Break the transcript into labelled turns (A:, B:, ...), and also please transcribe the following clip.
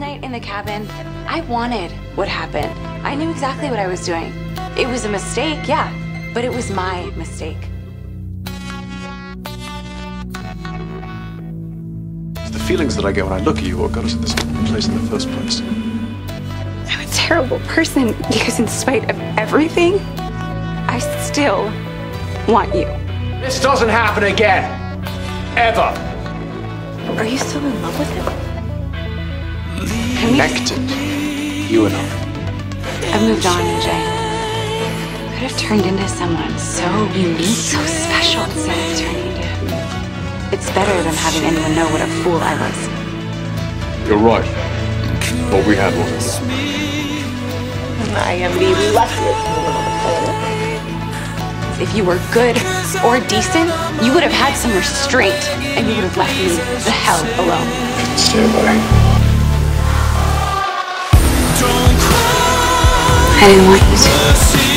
A: night in the cabin, I wanted what happened. I knew exactly what I was doing. It was a mistake, yeah, but it was my mistake.
B: It's the feelings that I get when I look at you what got us in this place in the first place.
A: I'm a terrible person because, in spite of everything, I still want you.
C: This doesn't happen again. Ever.
A: Are you still in love with him?
B: Connected. You and I.
A: I've moved on, EJ. Could have turned into someone so unique, so special instead of turning into. It's better than having anyone know what a fool I was.
B: You're right. What we had wasn't enough.
D: I am the luckiest woman on the planet.
A: If you were good or decent, you would have had some restraint and you would have left me the hell alone.
B: Stay away.
A: I didn't want you to.